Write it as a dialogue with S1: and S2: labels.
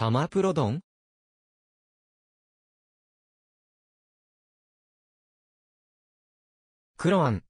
S1: 玉プロ丼？クロアン、